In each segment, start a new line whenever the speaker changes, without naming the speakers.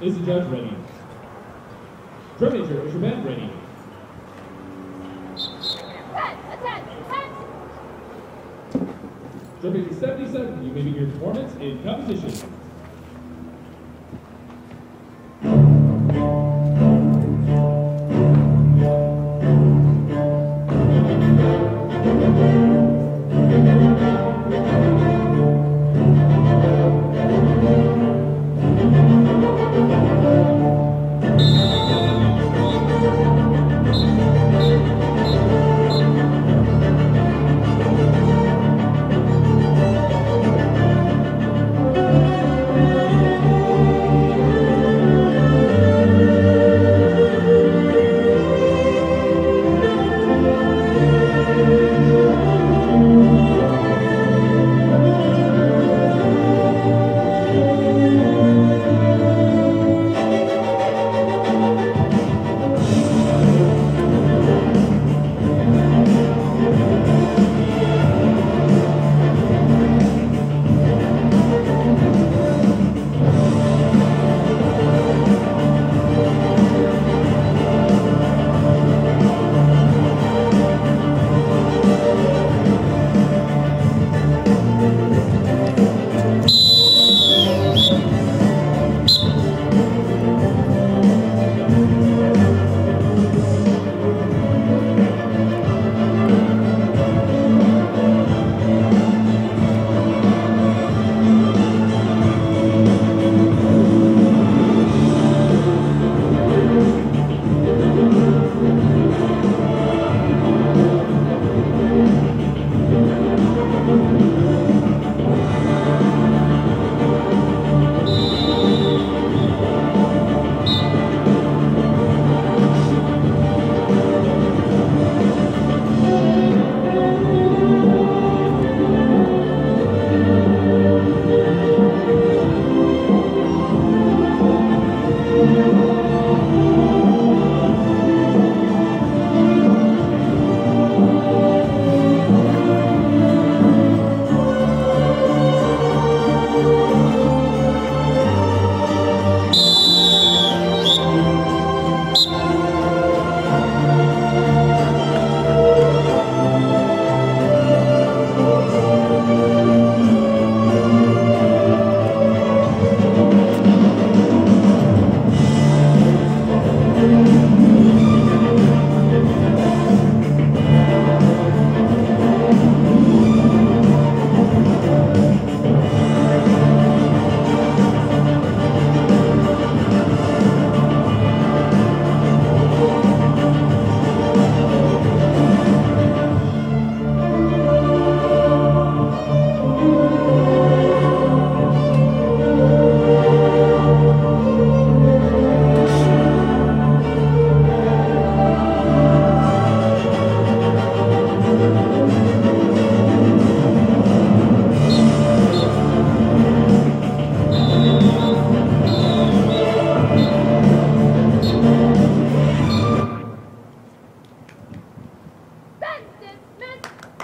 Is the judge ready? Drum major, is your band ready? Drum major 77, you may begin your performance in competition.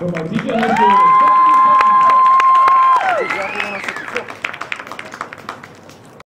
同志们，再见。